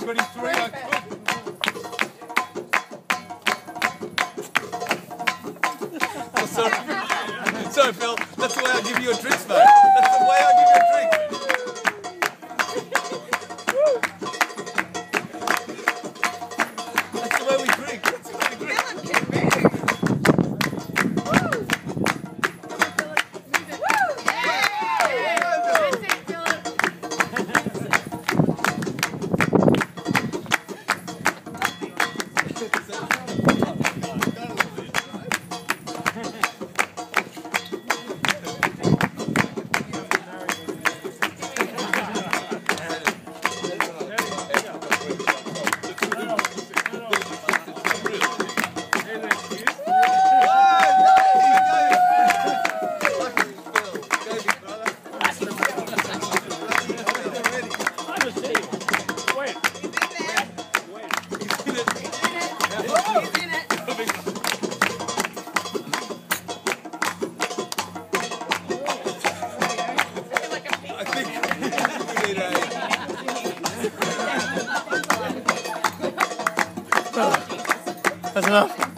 23. I could. Oh, sorry. sorry, Phil. That's the way I give you a drink, mate. That's the way I give you a drink. A. That's